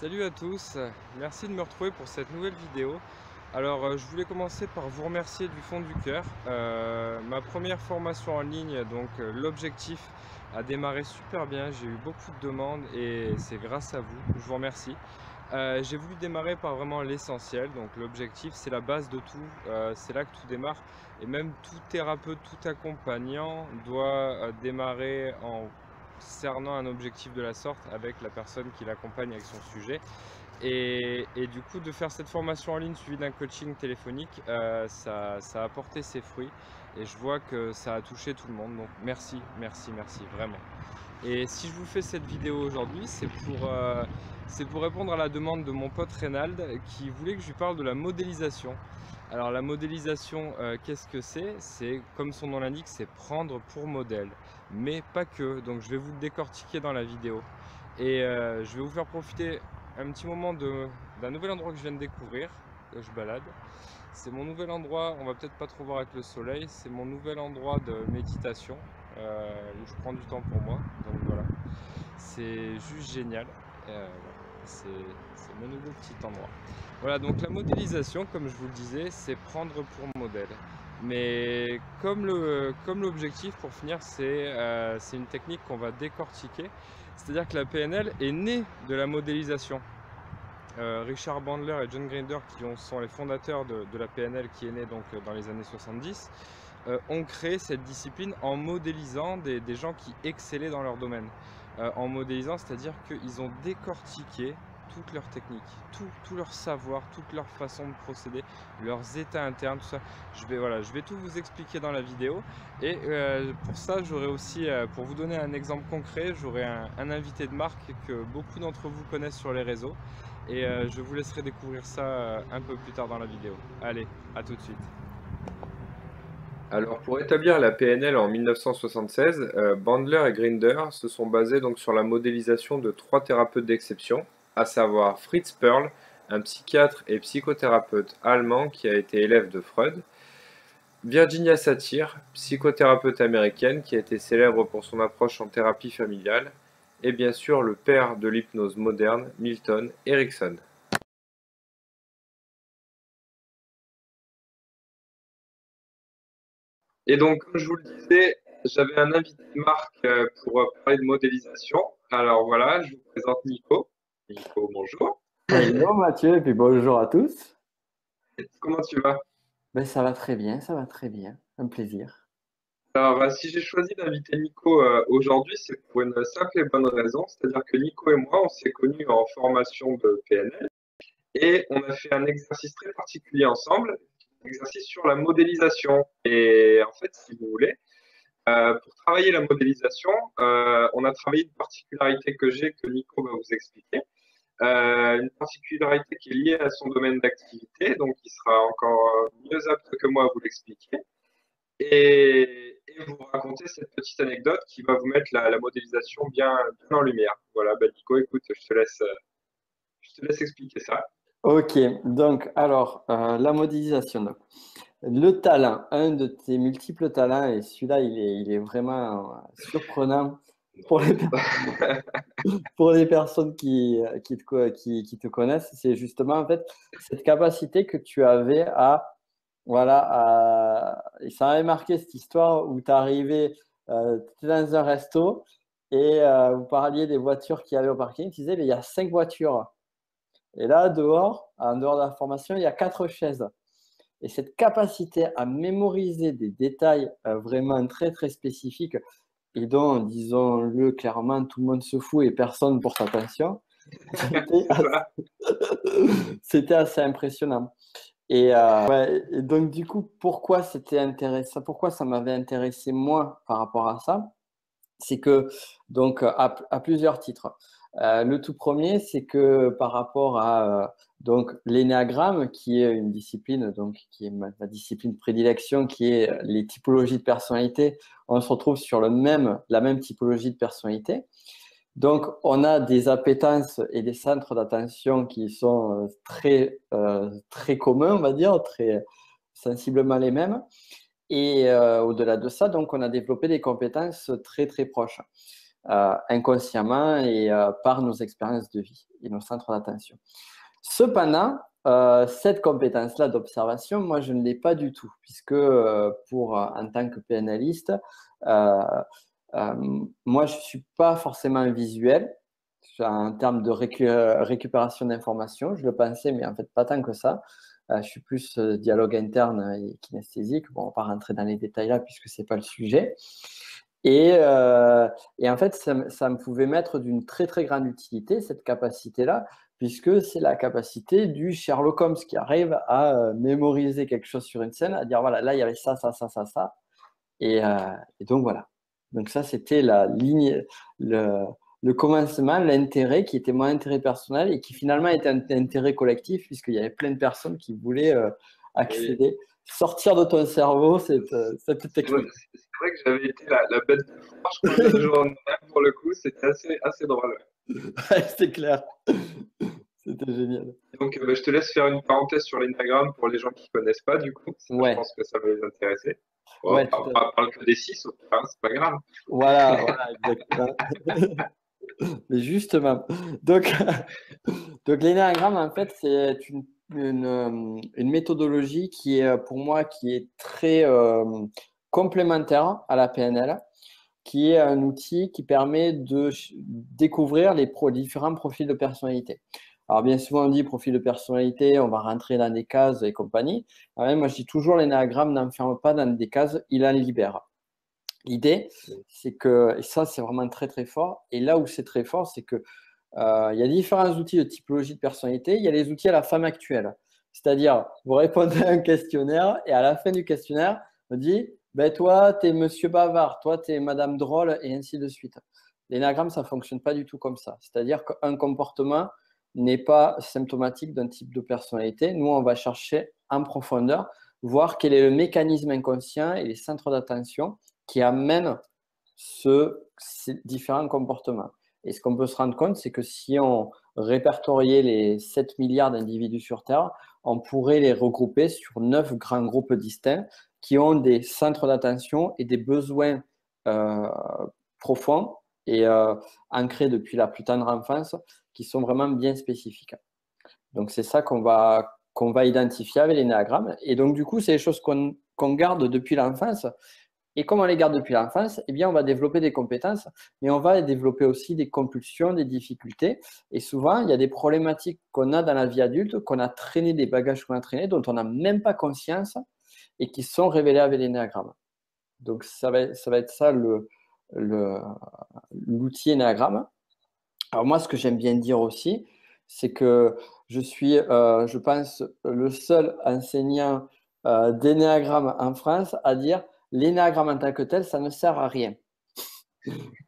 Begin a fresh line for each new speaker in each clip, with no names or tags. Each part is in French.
Salut à tous, merci de me retrouver pour cette nouvelle vidéo. Alors euh, je voulais commencer par vous remercier du fond du cœur. Euh, ma première formation en ligne, donc euh, l'objectif a démarré super bien, j'ai eu beaucoup de demandes et c'est grâce à vous, je vous remercie. j'ai voulu démarrer par vraiment l'essentiel, donc l'objectif c'est la base de tout, c'est là que tout démarre et même tout thérapeute, tout accompagnant doit démarrer en cernant un objectif de la sorte avec la personne qui l'accompagne avec son sujet. Et, du coup, de faire cette formation en ligne suivie d'un coaching téléphonique, euh, ça, a apporté ses fruits. Et je vois que ça a touché tout le monde. Donc merci, merci, merci, vraiment. Et si je vous fais cette vidéo aujourd'hui, c'est pour, euh, pour répondre à la demande de mon pote Reynald qui voulait que je lui parle de la modélisation. Alors la modélisation, euh, qu'est-ce que c'est? C'est comme son nom l'indique, c'est prendre pour modèle, mais pas que. Donc je vais vous le décortiquer dans la vidéo et euh, je vais vous faire profiter un petit moment d'un nouvel endroit que je viens de découvrir, que je balade. C'est mon nouvel endroit, on va peut-être pas trop voir avec le soleil, c'est mon nouvel endroit de méditation euh, où je prends du temps pour moi. Donc voilà, c'est juste génial c'est mon nouveau petit endroit. Voilà, donc la modélisation, comme je vous le disais, c'est prendre pour modèle. Mais comme l'objectif, comme pour finir, euh, c'est une technique qu'on va décortiquer. C'est-à-dire que la PNL est née de la modélisation. Euh, Richard Bandler et John Grinder, qui sont les fondateurs de, la PNL, qui est née donc dans les années 70, euh, ont créé cette discipline en modélisant des gens qui excellaient dans leur domaine. Euh, en modélisant, c'est-à-dire qu'ils ont décortiqué toutes leurs techniques, tout, leur savoir, toute leur façon de procéder, leurs états internes, tout ça. Je vais, voilà, je vais tout vous expliquer dans la vidéo. Et euh, pour ça, j'aurai aussi, euh, pour vous donner un exemple concret, j'aurai un, invité de marque que beaucoup d'entre vous connaissent sur les réseaux. Et je vous laisserai découvrir ça un peu plus tard dans la vidéo. Allez, à tout de suite.
Alors, pour établir la PNL en 1976, euh, Bandler et Grinder se sont basés donc sur la modélisation de trois thérapeutes d'exception, à savoir Fritz Perl, un psychiatre et psychothérapeute allemand qui a été élève de Freud, Virginia Satir, psychothérapeute américaine qui a été célèbre pour son approche en thérapie familiale, et bien sûr le père de l'hypnose moderne, Milton Erickson. Et donc, comme je vous le disais, j'avais un invité de marque euh, pour euh, parler de modélisation. Alors voilà, je vous présente Nico. Nico, bonjour.
Bonjour Mathieu, et puis bonjour à tous.
Comment tu vas?
Ben, Ça va très bien, ça va très bien. Un plaisir.
Alors, euh, si j'ai choisi d'inviter Nico aujourd'hui, c'est pour une simple et bonne raison. C'est-à-dire que Nico et moi, on s'est connus en formation de PNL et on a fait un exercice très particulier ensemble exercice sur la modélisation. Et en fait, si vous voulez, euh, pour travailler la modélisation, euh, on a travaillé une particularité que j'ai, que Nico va vous expliquer. Euh, une particularité qui est liée à son domaine d'activité, donc il sera encore mieux apte que moi à vous l'expliquer. Et, vous raconter cette petite anecdote qui va vous mettre la, modélisation bien, en lumière. Voilà, bah Nico, écoute, je te laisse, je te laisse expliquer ça.
Ok, donc alors, euh, la modélisation. Le talent, un de tes multiples talents, et celui-là, il est, vraiment euh, surprenant pour les, pour les personnes qui, qui, te, qui, te connaissent, c'est justement en fait cette capacité que tu avais à, voilà, et ça avait marqué cette histoire où tu arrivais, euh, tu étais dans un resto et vous parliez des voitures qui avaient au parking, tu disais, mais il y a cinq voitures. Et là, dehors, en dehors de la formation, il y a quatre chaises. Et cette capacité à mémoriser des détails euh, vraiment très, très spécifiques et dont, disons-le clairement, tout le monde se fout et personne ne porte attention, c'était assez... impressionnant. Euh, et, donc, du coup, pourquoi c'était intéressant, pourquoi ça m'avait intéressé moi par rapport à ça C'est que, donc, à plusieurs titres. Euh, le tout premier, c'est que par rapport à euh, donc l'énéagramme, qui est une discipline, donc qui est ma, discipline prédilection, qui est les typologies de personnalité, on se retrouve sur la même typologie de personnalité. Donc, on a des appétences et des centres d'attention qui sont euh, très, très communs, on va dire, très sensiblement les mêmes. Et au-delà de ça, donc, on a développé des compétences très, très proches. inconsciemment et par nos expériences de vie et nos centres d'attention. Cependant, cette compétence-là d'observation, moi, je ne l'ai pas du tout, puisque pour, en tant que PNListe, moi, je ne suis pas forcément visuel en termes de récupération d'informations. Je le pensais, mais en fait, pas tant que ça. je suis plus dialogue interne et kinesthésique. Bon, on va pas rentrer dans les détails là, puisque ce n'est pas le sujet. Et, et en fait, ça, ça, me pouvait mettre d'une très, très grande utilité, cette capacité-là, puisque c'est la capacité du Sherlock Holmes qui arrive à euh, mémoriser quelque chose sur une scène, à dire voilà, là il y avait ça, ça, ça, ça, ça. Et, euh, donc voilà. Donc ça, c'était la ligne, le, commencement, l'intérêt qui était mon intérêt personnel et qui finalement était un intérêt collectif, puisqu'il y avait plein de personnes qui voulaient euh, accéder, sortir de ton cerveau cette, cette technique.
C'est vrai que j'avais été la, bête de pour le coup, c'était assez, assez drôle.
c'est clair. C'était génial.
Donc, euh, bah, je te laisse faire une parenthèse sur l'Instagram pour les gens qui ne connaissent pas, du coup. Je pense que ça va les intéresser. On parle que des 6, c'est pas grave.
Voilà, voilà exactement. Mais justement, donc, donc l'énagramme, en fait, c'est une, une, une, méthodologie qui est, pour moi, qui est très euh, complémentaire à la PNL qui est un outil qui permet de découvrir les, différents profils de personnalité. Alors bien souvent on dit profil de personnalité, on va rentrer dans des cases et compagnie. moi je dis toujours l'énéagramme n'enferme pas dans des cases, il en libère. L'idée, c'est que, et ça c'est vraiment très très fort, et là où c'est très fort, c'est que euh, il y a différents outils de typologie de personnalité, il y a les outils à la femme actuelle. C'est-à-dire, vous répondez à un questionnaire et à la fin du questionnaire, on dit ben toi, tu es monsieur bavard, toi, tu es madame drôle, et ainsi de suite. L'énagramme, ça ne fonctionne pas du tout comme ça. C'est-à-dire qu'un comportement n'est pas symptomatique d'un type de personnalité. Nous, on va chercher en profondeur, voir quel est le mécanisme inconscient et les centres d'attention qui amènent ce, ces différents comportements. Et ce qu'on peut se rendre compte, c'est que si on répertoriait les 7 milliards d'individus sur Terre, on pourrait les regrouper sur 9 grands groupes distincts qui ont des centres d'attention et des besoins euh, profonds et euh, ancrés depuis la plus tendre enfance qui sont vraiment bien spécifiques. Donc, c'est ça qu'on va, qu'on va identifier avec les néagrammes. Et donc, du coup, c'est des choses qu'on garde depuis l'enfance. Et comme on les garde depuis l'enfance, eh bien, on va développer des compétences, mais on va développer aussi des compulsions, des difficultés. Et souvent, il y a des problématiques qu'on a dans la vie adulte, qu'on a traîné, des bagages qu'on a traînés, dont on n'a même pas conscience et qui sont révélés avec l'énéagramme. Donc, ça va, ça va être ça l'outil le, l'outil énéagramme. Alors, moi, ce que j'aime bien dire aussi, c'est que je suis, euh, je pense, le seul enseignant euh, d'énéagramme en France à dire l'énéagramme en tant que tel, ça ne sert à rien.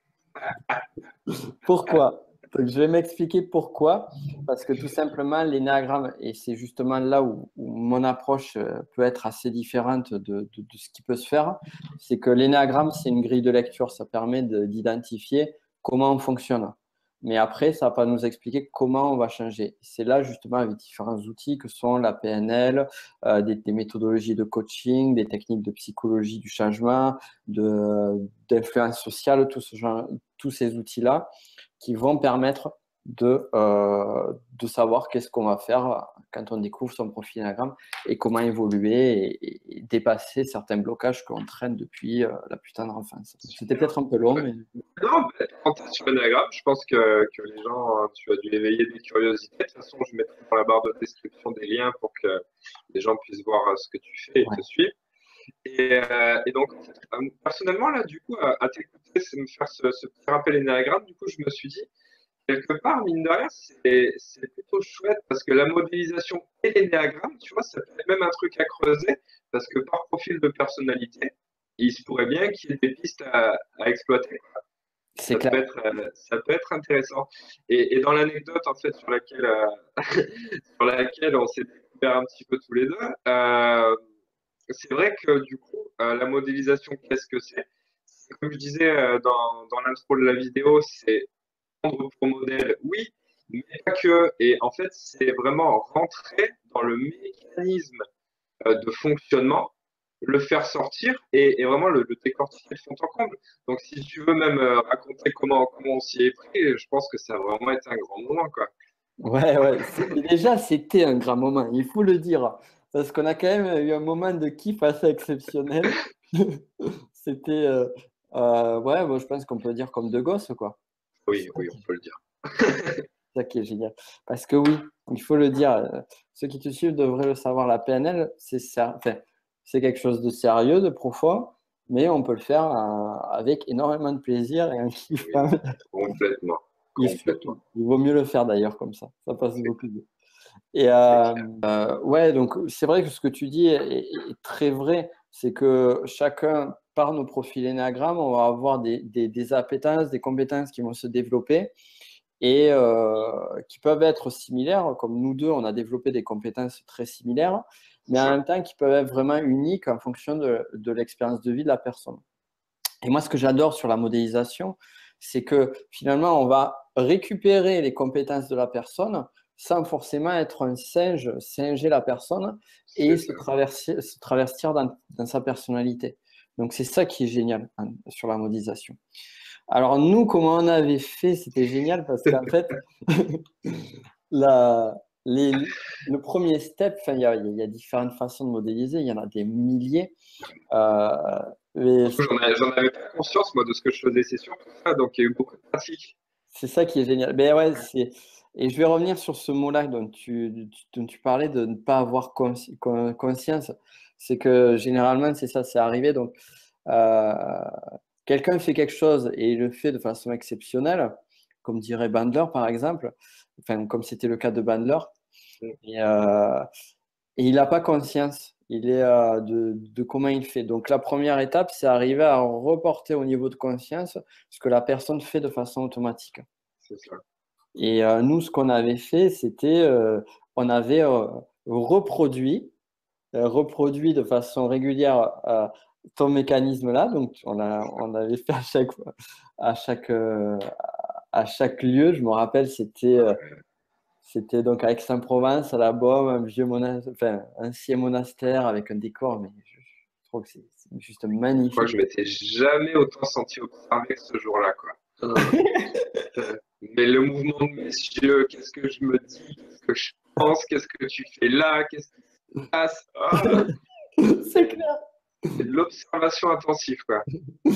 Pourquoi? Je vais m'expliquer pourquoi. Parce que tout simplement, l'énéagramme, et c'est justement là où, mon approche euh, peut être assez différente de, ce qui peut se faire, c'est que l'énéagramme, c'est une grille de lecture. Ça permet d'identifier comment on fonctionne. Mais après, ça va pas nous expliquer comment on va changer. C'est là justement avec différents outils que sont la PNL, euh, des, méthodologies de coaching, des techniques de psychologie du changement, d'influence sociale, tous ces outils-là qui vont permettre de, euh, de savoir qu'est-ce qu'on va faire quand on découvre son profil Instagram et comment évoluer et, dépasser certains blocages qu'on traîne depuis euh, la putain de enfance. C'était peut-être un peu long, mais...
Non, quand tu es sur Instagram, je pense que, que, les gens, tu as dû éveiller des curiosités. De toute façon, je mettrai dans la barre de description des liens pour que les gens puissent voir euh, ce que tu fais et te suivre. Et, et, donc, personnellement, là, du coup, à, t'écouter, c'est me faire ce, ce petit rappel du coup, je me suis dit, quelque part, mine de rien, c'est plutôt chouette parce que la modélisation et les néagrammes, tu vois, ça fait même un truc à creuser parce que par profil de personnalité, il se pourrait bien qu'il y ait des pistes à, exploiter. Ça peut, être, euh, ça peut être intéressant. Et, dans l'anecdote en fait sur laquelle, euh, sur laquelle on s'est découvert un petit peu tous les deux, euh, c'est vrai que du coup, la modélisation, qu'est-ce que c'est? Comme je disais dans, dans l'intro de la vidéo, c'est pour modèle, oui, mais pas que. Et en fait, c'est vraiment rentrer dans le mécanisme euh, de fonctionnement le faire sortir et, vraiment le, le, décortiquer de fond en comble. Donc, si tu veux même euh, raconter comment, comment on s'y est pris, je pense que ça a vraiment été un grand moment. Quoi.
Ouais, ouais. Déjà, c'était un grand moment, il faut le dire. Parce qu'on a quand même eu un moment de kiff assez exceptionnel. c'était, euh, euh, ouais, moi, je pense qu'on peut dire comme de gosse, quoi.
Oui, oui, on peut le dire.
Ça qui est génial. Parce que oui, il faut le dire, ceux qui te suivent devraient le savoir, la PNL, c'est. Enfin, quelque chose de sérieux, de profond, mais on peut le faire euh, avec énormément de plaisir et un kiff.
complètement.
Il, vaut mieux le faire d'ailleurs comme ça, ça passe beaucoup mieux. Et euh, euh, ouais, donc c'est vrai que ce que tu dis est, très vrai, c'est que chacun, par nos profils énéagrammes, on va avoir des, des, appétences, des compétences qui vont se développer et qui peuvent être similaires, comme nous deux, on a développé des compétences très similaires, mais en même temps qui peuvent être vraiment uniques en fonction de, de l'expérience de vie de la personne. Et moi, ce que j'adore sur la modélisation, c'est que finalement, on va récupérer les compétences de la personne sans forcément être un singe, singer la personne et se traverser, se dans, dans, sa personnalité. Donc, c'est ça qui est génial hein, sur la modélisation. Alors, nous, comment on avait fait, c'était génial parce qu'en fait, la, le premier step, il y, a différentes façons de modéliser, il y en a des milliers.
Euh, J'en avais pas conscience, moi, de ce que je faisais, c'est sûr, donc il y a eu beaucoup de pratique.
C'est ça qui est génial. Ben ouais, Et je vais revenir sur ce mot-là dont tu, tu parlais de ne pas avoir conscience. C'est que généralement, c'est ça, c'est arrivé. Donc, euh, quelqu'un fait quelque chose et il le fait de façon exceptionnelle, comme dirait Bandler par exemple, enfin, comme c'était le cas de Bandler. Et, euh, il n'a pas conscience il est, euh, de, comment il fait. Donc la première étape, c'est arriver à reporter au niveau de conscience ce que la personne fait de façon automatique. Et euh, nous, ce qu'on avait fait, c'était on avait reproduit, reproduit de façon régulière ton mécanisme-là. Donc on, a, on avait fait à chaque, à chaque, à chaque lieu. Je me rappelle, c'était c'était donc à Aix-en-Provence, à la Baume, un vieux monastère, enfin, ancien monastère avec un décor, mais je, trouve que c'est juste magnifique.
Moi, je m'étais jamais autant senti observé ce jour-là, quoi. mais le mouvement de mes yeux, qu'est-ce que je me dis, qu'est-ce que je pense, qu'est-ce que tu fais là, qu'est-ce qui se passe?
Ah. C'est clair.
C'est de l'observation intensive, quoi.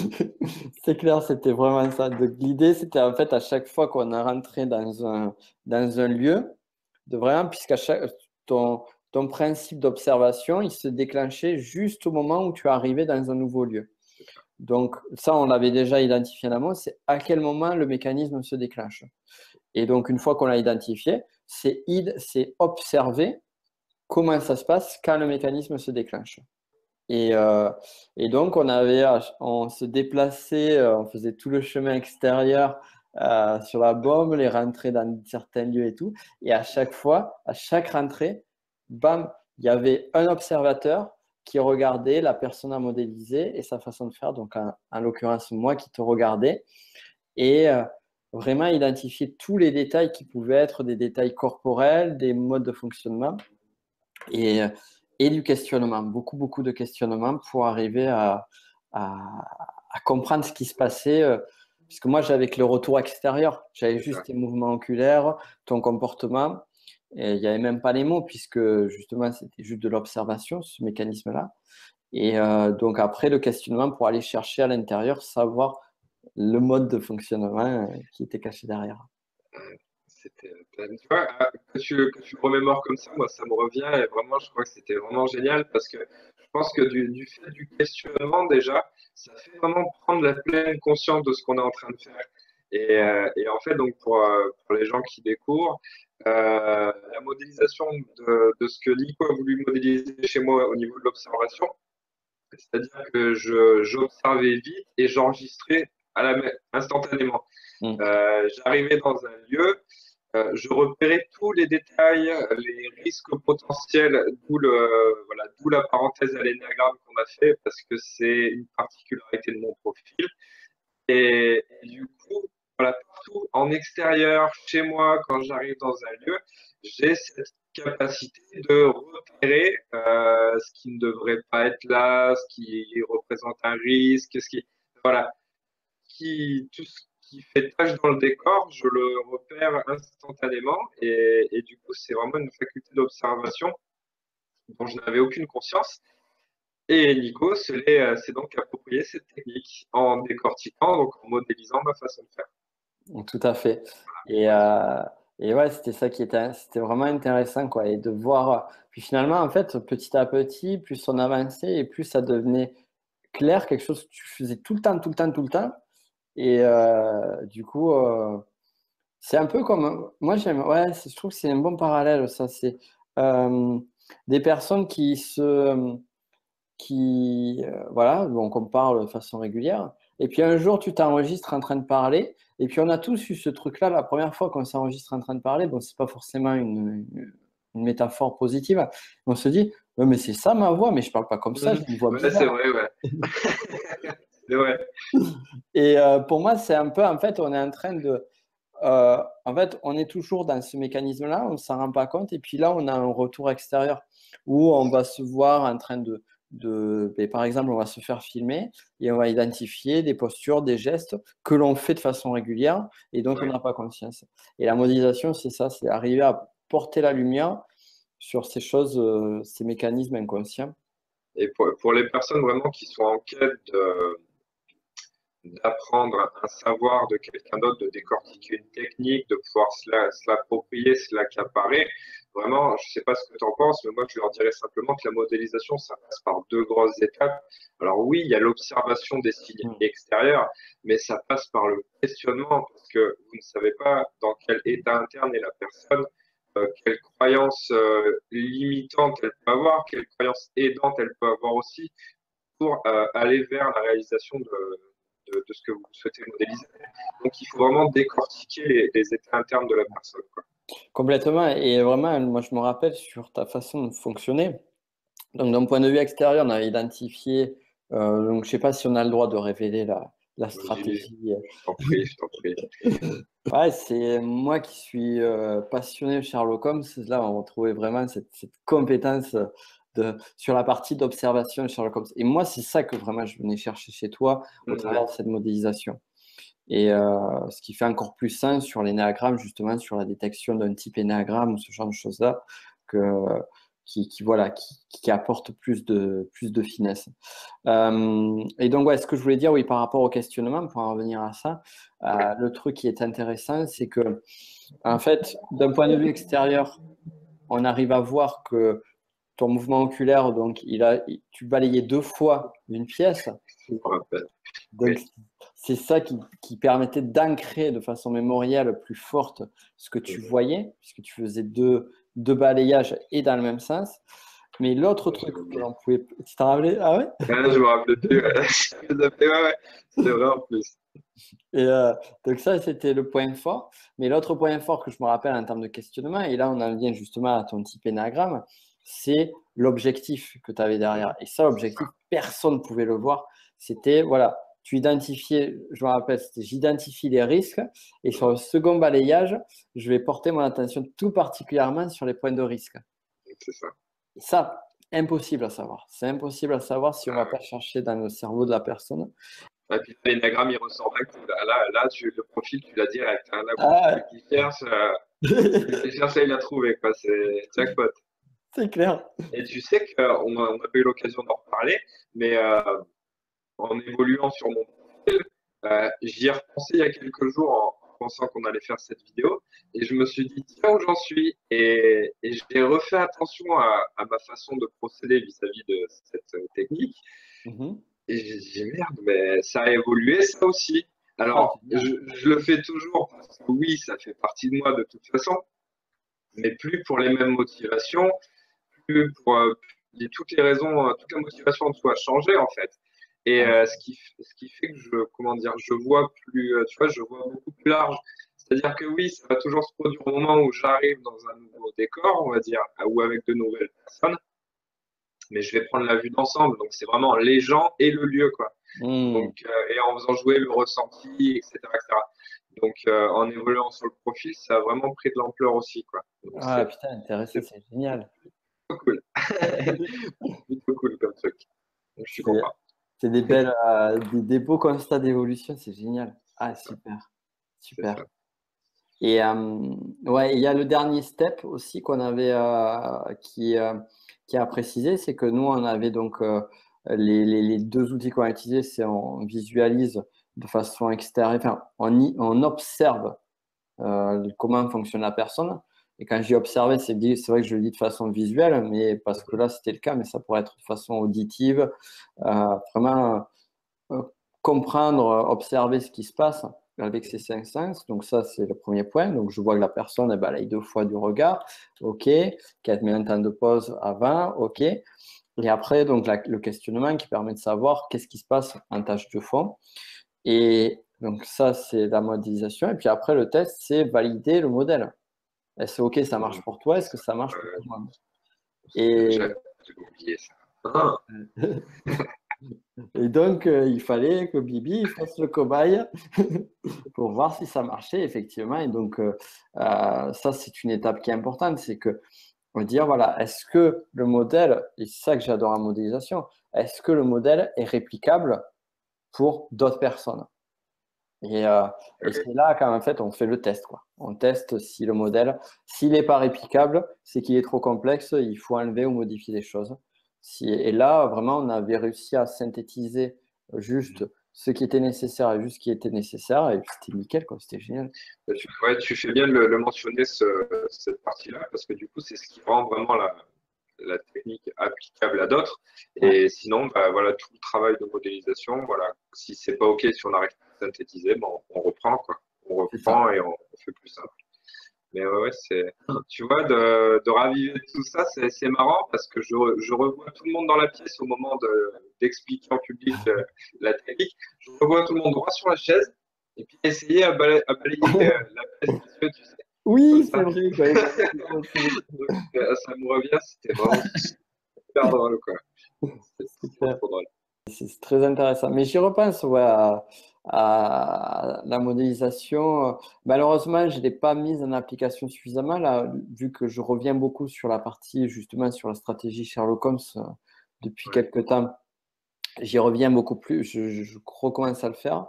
c'est clair, c'était vraiment ça. L'idée, c'était en fait à chaque fois qu'on est rentré dans un, dans un lieu, de vraiment, puisqu'à chaque ton, ton principe d'observation, il se déclenchait juste au moment où tu arrivais dans un nouveau lieu. Donc, ça, on l'avait déjà identifié en amont, c'est à quel moment le mécanisme se déclenche. Et donc, une fois qu'on l'a identifié, c'est observer comment ça se passe quand le mécanisme se déclenche. Et, euh, donc, on, avait, on se déplaçait, euh, on faisait tout le chemin extérieur euh, sur la bombe, les rentrées dans certains lieux et tout. Et à chaque fois, à chaque rentrée, bam, il y avait un observateur qui regardait la personne à modéliser et sa façon de faire. Donc, en, en l'occurrence, moi qui te regardais. Et vraiment identifier tous les détails qui pouvaient être des détails corporels, des modes de fonctionnement. Et, et du questionnement, beaucoup, beaucoup de questionnement pour arriver à, à, comprendre ce qui se passait. Euh, puisque moi, j'avais que le retour extérieur, j'avais juste tes mouvements oculaires, ton comportement, il n'y avait même pas les mots, puisque justement, c'était juste de l'observation, ce mécanisme-là. Et euh, donc, après, le questionnement pour aller chercher à l'intérieur, savoir le mode de fonctionnement euh, qui était caché derrière
c'était euh, tu vois, que tu, que tu remémores comme ça, moi, ça me revient et vraiment, je crois que c'était vraiment génial parce que je pense que du, fait du questionnement, déjà, ça fait vraiment prendre la pleine conscience de ce qu'on est en train de faire. Et, euh, et en fait, donc, pour, pour, les gens qui découvrent, euh, la modélisation de, de, ce que Nico a voulu modéliser chez moi au niveau de l'observation, c'est-à-dire que j'observais vite et j'enregistrais instantanément. Mmh. Euh, J'arrivais dans un lieu, euh, je repérais tous les détails, les risques potentiels, d'où voilà, la parenthèse à l'énagramme qu'on a fait, parce que c'est une particularité de mon profil. Et, du coup, voilà, partout, en extérieur, chez moi, quand j'arrive dans un lieu, j'ai cette capacité de repérer euh, ce qui ne devrait pas être là, ce qui représente un risque, ce qui, voilà, qui, tout ce qui fait tâche dans le décor, je le repère instantanément et, et du coup, c'est vraiment une faculté d'observation dont je n'avais aucune conscience. Et Nico euh, s'est donc approprié cette technique en décortiquant, donc en modélisant ma façon de faire.
Tout à fait. Et, euh, et ouais, c'était ça qui était, c'était vraiment intéressant, quoi. Et de voir, puis finalement, en fait, petit à petit, plus on avançait et plus ça devenait clair, quelque chose que tu faisais tout le temps, tout le temps, tout le temps. Et euh, du coup, euh, c'est un peu comme, moi j'aime, ouais, je trouve que c'est un bon parallèle, ça. C'est des personnes qui se, qui, voilà, donc on parle de façon régulière. Et puis un jour, tu t'enregistres en train de parler et puis on a tous eu ce truc-là la première fois qu'on s'enregistre en train de parler. Bon, c'est pas forcément une, métaphore positive. On se dit, mais c'est ça ma voix, mais je parle pas comme ça,
je voix c'est vrai, ouais. c'est vrai.
Et euh, pour moi, c'est un peu, en fait, on est en train de. Euh, en fait, on est toujours dans ce mécanisme-là, on ne s'en rend pas compte. Et puis là, on a un retour extérieur où on va se voir en train de, ben, par exemple, on va se faire filmer et on va identifier des postures, des gestes que l'on fait de façon régulière et dont on n'a pas conscience. Et la modélisation, c'est ça, c'est arriver à porter la lumière sur ces choses, euh, ces mécanismes inconscients.
Et pour, les personnes vraiment qui sont en quête d'apprendre un savoir de quelqu'un d'autre, de décortiquer une technique, de pouvoir se l'approprier, se l'accaparer, Vraiment, je ne sais pas ce que tu en penses, mais moi, je leur dirais simplement que la modélisation, ça passe par deux grosses étapes. Alors oui, il y a l'observation des signes mm. extérieurs, mais ça passe par le questionnement, parce que vous ne savez pas dans quel état interne est la personne, euh, quelles croyances euh, limitantes elle peut avoir, quelles croyances aidantes elle peut avoir aussi, pour euh, aller vers la réalisation de, de, ce que vous souhaitez modéliser. Donc, il faut vraiment décortiquer les, les états internes de la personne. Quoi.
Complètement. Et vraiment, moi, je me rappelle sur ta façon de fonctionner. Donc, d'un point de vue extérieur, on a identifié. Euh, donc, je ne sais pas si on a le droit de révéler la, la stratégie.
Je t'en prie, je t'en prie.
ouais, c'est moi qui suis euh, passionné de Sherlock Holmes. Là, on retrouvait vraiment cette, cette compétence de, sur la partie d'observation de Sherlock Holmes. Et moi, c'est ça que vraiment je venais chercher chez toi au mmh, travers de cette modélisation. Et euh, ce qui fait encore plus sens sur l'énéagramme, justement, sur la détection d'un type énéagramme ou ce genre de choses-là, que, qui, qui, voilà, qui, qui, apporte plus de, plus de finesse. Euh, et donc, ouais, ce que je voulais dire, oui, par rapport au questionnement, pour en revenir à ça, euh, le truc qui est intéressant, c'est que, en fait, d'un point de vue extérieur, on arrive à voir que ton mouvement oculaire, donc, il a, tu balayais deux fois une pièce. Donc, c'est ça qui, qui, permettait d'ancrer de façon mémorielle plus forte ce que tu voyais, puisque tu faisais deux, deux balayages et dans le même sens. Mais l'autre truc que l'on pouvait. Tu t'en rappelais? Ah ouais?
Je me rappelle plus. ouais, ouais. C'est vrai en plus.
Et euh, donc, ça, c'était le point fort. Mais l'autre point fort que je me rappelle en termes de questionnement, et là, on en vient justement à ton type énagramme, c'est l'objectif que tu avais derrière. Et ça, l'objectif, personne ne pouvait le voir. C'était, voilà, tu identifiais, je me rappelle, j'identifie les risques et sur le second balayage, je vais porter mon attention tout particulièrement sur les points de risque.
C'est ça.
ça, impossible à savoir. C'est impossible à savoir si on ne va pas chercher dans le cerveau de la personne.
Et puis l'énagramme, il ressort là, là, là tu, le profil, tu l'as direct. Hein, là, ah. qui cherche, euh, il cherche, il a trouvé. C'est jackpot.
C'est clair.
Et tu sais qu'on n'a pas eu l'occasion d'en reparler, mais euh, en évoluant sur mon profil, euh, j'y ai repensé il y a quelques jours en pensant qu'on allait faire cette vidéo. Et je me suis dit tiens où j'en suis? Et, j'ai refait attention à, ma façon de procéder vis-à-vis de cette technique. Mm-hmm. et j'ai dit merde mais ça a évolué ça aussi. Alors ah, je, le fais toujours parce que oui ça fait partie de moi de toute façon mais plus pour les mêmes motivations pour euh, toutes les raisons toute la motivation de soi a changé en fait et euh, ce, qui, ce qui fait que je, comment dire, je vois plus, euh, tu vois, je vois beaucoup plus large. C'est-à-dire que oui, ça va toujours se produire au moment où j'arrive dans un nouveau décor, on va dire, ou avec de nouvelles personnes. Mais je vais prendre la vue d'ensemble. Donc, c'est vraiment les gens et le lieu, quoi. Hmm. Donc, euh, et en faisant jouer le ressenti, etc., etc. Donc, en évoluant sur le profil, ça a vraiment pris de l'ampleur aussi. Quoi.
ah putain, intéressant, c'est génial.
Plutôt cool. plutôt cool comme truc. je suis content.
C'est des belles, des, des, beaux constats d'évolution, c'est génial. Ah, super. Super. Et euh, ouais, il y a le dernier step aussi qu'on avait euh, qui, euh, qui a précisé, c'est que nous, on avait donc les, les, deux outils qu'on a utilisés, c'est on visualise de façon extérieure, enfin, on, on observe comment fonctionne la personne. Et quand j'ai observé, c'est vrai que je le dis de façon visuelle, mais parce que là, c'était le cas, mais ça pourrait être de façon auditive. vraiment comprendre, observer ce qui se passe avec ces cinq sens. Donc ça, c'est le premier point. Donc je vois que la personne elle balaye deux fois du regard. OK. Qu'elle met un temps de pause 20. OK. Et après, donc le questionnement qui permet de savoir qu'est-ce qui se passe en tâche de fond. Et donc ça, c'est la modélisation. Et puis après, le test, c'est valider le modèle. Est-ce OK, ça marche pour toi? Est-ce que ça marche pour toi?
Et... J'ai oublié ça.
Et donc, euh, il fallait que Bibi fasse le cobaye pour voir si ça marchait effectivement. Et donc, euh, euh, ça, c'est une étape qui est importante, c'est que on va dire, voilà, est-ce que le modèle, et c'est ça que j'adore en modélisation, est-ce que le modèle est réplicable pour d'autres personnes? Et, c'est là qu'en fait, on fait le test. Quoi. On teste si le modèle, s'il n'est pas réplicable, c'est qu'il est trop complexe, il faut enlever ou modifier des choses et là, vraiment, on avait réussi à synthétiser juste mmh. ce qui était nécessaire et juste ce qui était nécessaire. Et c'était nickel. C'était génial.
Tu, tu fais bien de le, mentionner, cette partie-là, parce que du coup, c'est ce qui rend vraiment la, technique applicable à d'autres. Et sinon, bah, voilà, tout le travail de modélisation, voilà, si c'est pas OK, si on n'arrive synthétiser, bon, on reprend, quoi. On reprend et on fait plus simple. Mais ouais, c'est, tu vois, de, de raviver tout ça, c'est marrant parce que je, je, revois tout le monde dans la pièce au moment d'expliquer en public euh, la technique. Je revois tout le monde droit sur la chaise et puis essayer à, balayer, à balayer euh, la pièce, tu sais.
Oui, c'est vrai.
Euh, ça me revient, c'était vraiment super drôle, quoi.
C'est super drôle. C'est très intéressant. Mais j'y repense, ouais, à, à la modélisation. Malheureusement, je ne l'ai pas mise en application suffisamment, là, vu que je reviens beaucoup sur la partie, justement, sur la stratégie Sherlock Holmes euh, depuis quelques temps. J'y reviens beaucoup plus, je, recommence à le faire.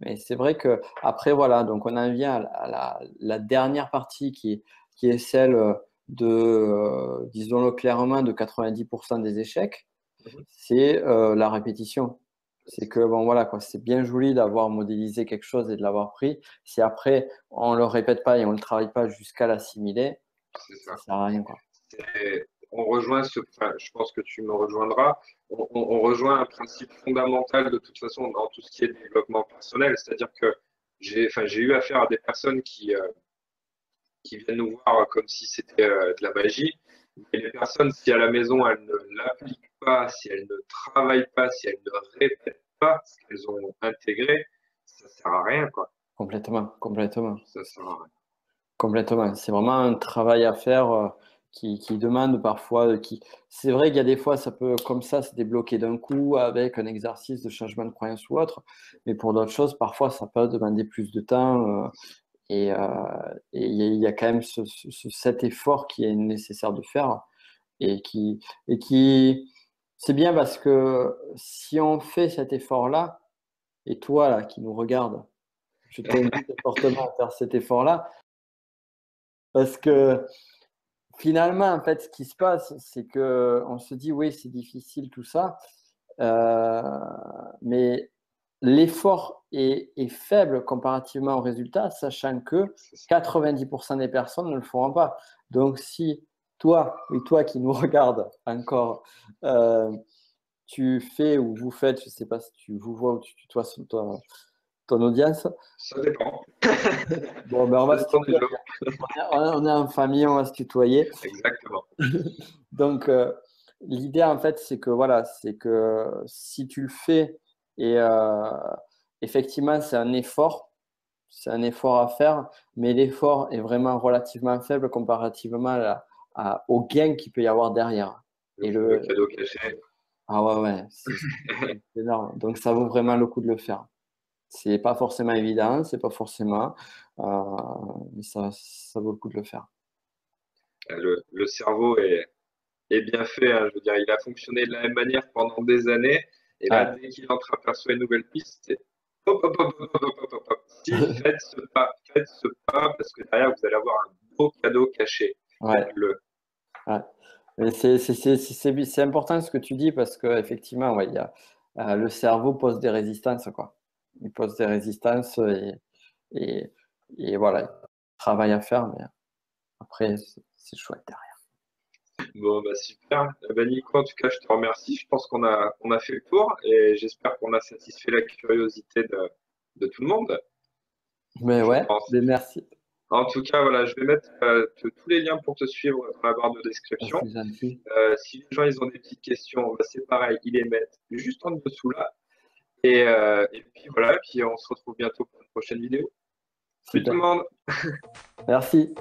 Mais c'est vrai que après, voilà, donc on en vient à la, dernière partie qui, qui est celle de, euh, disons-le clairement, de 90% des échecs, c'est euh, la répétition. C'est que bon voilà quoi, c'est bien joli d'avoir modélisé quelque chose et de l'avoir pris. Si après on le répète pas et on le travaille pas jusqu'à l'assimiler, ça. ça sert à rien quoi.
On rejoint ce, enfin, je pense que tu me rejoindras. On, rejoint un principe fondamental de toute façon dans tout ce qui est développement personnel, c'est-à-dire que j'ai, enfin, eu affaire à des personnes qui euh, qui viennent nous voir comme si c'était euh, de la magie. Et les personnes, si à la maison elles ne l'appliquent pas, si elles ne travaillent pas, si elles ne répètent pas ce qu'elles ont intégré, ça sert à rien, quoi.
Complètement, complètement.
Ça sert à rien.
Complètement. C'est vraiment un travail à faire euh, qui, qui, demande parfois. Qui... C'est vrai qu'il y a des fois, ça peut, comme ça, se débloquer d'un coup avec un exercice de changement de croyance ou autre. Mais pour d'autres choses, parfois, ça peut demander plus de temps. Euh, et euh, il y, a quand même ce, cet effort qui est nécessaire de faire et qui, et qui c'est bien parce que si on fait cet effort-là, et toi là qui nous regarde, je t'invite fortement à faire cet effort-là, parce que finalement, en fait, ce qui se passe, c'est que on se dit oui, c'est difficile tout ça, euh, mais l'effort est, est, faible comparativement au résultat, sachant que 90% des personnes ne le feront pas. Donc, si toi, et toi qui nous regardes encore, euh, tu fais ou vous faites, je ne sais pas si tu vous vois ou tu tutoies ton, ton audience.
Ça dépend.
bon, ben on va se tutoyer. On est en famille, on va se tutoyer.
Exactement.
Donc, euh, l'idée en fait, c'est que voilà, c'est que si tu le fais et euh, effectivement, c'est un effort c'est un effort à faire, mais l'effort est vraiment relativement faible comparativement à, au gain qu'il peut y avoir derrière.
et le, cadeau caché.
Ah ouais, ouais, c'est énorme. Donc ça vaut vraiment le coup de le faire. C'est pas forcément évident, c'est pas forcément, mais ça, ça vaut le coup de le faire.
Le, le cerveau est, est bien fait. Hein. je veux dire, il a fonctionné de la même manière pendant des années. Et là, dès qu'il entreaperçoit une nouvelle piste, c'est hop, hop, hop, hop, hop, hop, hop. Si, faites ce pas, faites ce pas, parce que derrière, vous allez avoir un beau cadeau caché.
Ouais. Le... Ouais. C'est important ce que tu dis parce qu'effectivement, ouais, y a, euh, le cerveau pose des résistances. Quoi. Il pose des résistances et, et, et voilà, il travaille à faire, mais après, c'est chouette derrière.
Bon, bah super. Eh ben, Nico, en tout cas, je te remercie. Je pense qu'on a, on a fait le tour et j'espère qu'on a satisfait la curiosité de, de tout le monde.
Mais ouais, merci.
En tout cas, voilà, je vais mettre euh, tous les liens pour te suivre dans la barre de description. Euh, si les gens ils ont des petites questions, bah, c'est pareil, ils les mettent juste en dessous là. Et, euh, et puis voilà, puis on se retrouve bientôt pour une prochaine vidéo. Salut tout le monde.
Merci.